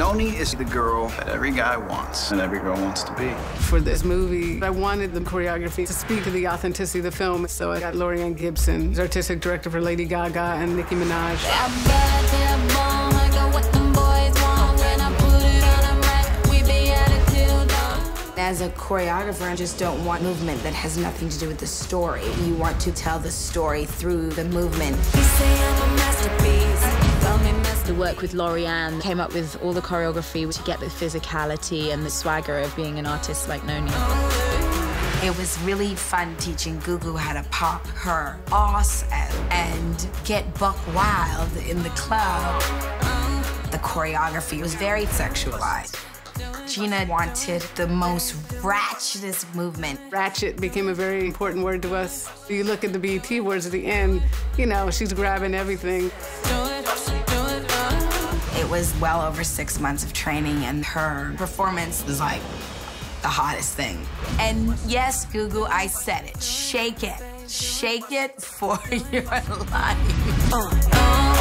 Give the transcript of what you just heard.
Noni is the girl that every guy wants and every girl wants to be. For this movie, I wanted the choreography to speak to the authenticity of the film, so I got Laurieann Gibson, the artistic director for Lady Gaga and Nicki Minaj. As a choreographer, I just don't want movement that has nothing to do with the story. You want to tell the story through the movement. The work with Laurieann came up with all the choreography to get the physicality and the swagger of being an artist like Noni. It was really fun teaching Gugu how to pop her ass out and get buck wild in the club. The choreography was very sexualized. Gina wanted the most ratchetest movement. Ratchet became a very important word to us. You look at the BET Awards at the end, you know, she's grabbing everything. It was well over six months of training, and her performance was like the hottest thing. And yes, Gugu, I said it. Shake it. Shake it for your life. Uh, uh.